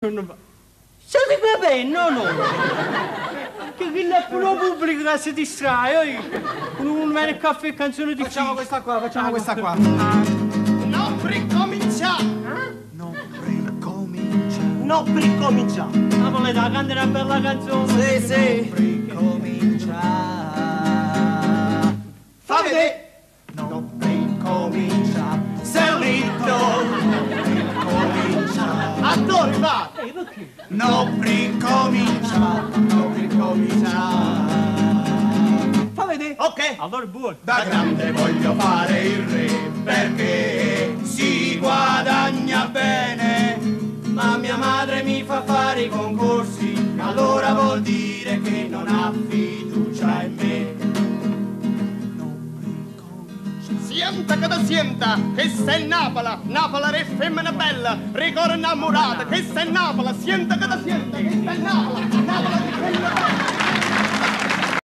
Non va. Se ti va bene, no, no. Che chi è pure pubblico che si distrae, oi. Un bene caffè e canzone di Facciamo questa qua, facciamo Ah, questa qua. Non ricomincia! Non ricomincia. Non ricomincia! Ma volete cantare una bella canzone? Sì, sì. Ricomincia. Fa vedere! Non ricomincia. Attori, va! Non ricomincia. Non ricomincia. Fa vedere. Ok! Allora buono. Da grande voglio fare il re perché si guadagna bene. Ma mia madre mi fa fare i concorsi, allora vuol dire che non ha fiducia in me. Sienta che da sienta, che sei Napola, Napola re femmina bella, ricorda innamorata, che sei Napola, sienta che da sienta, che.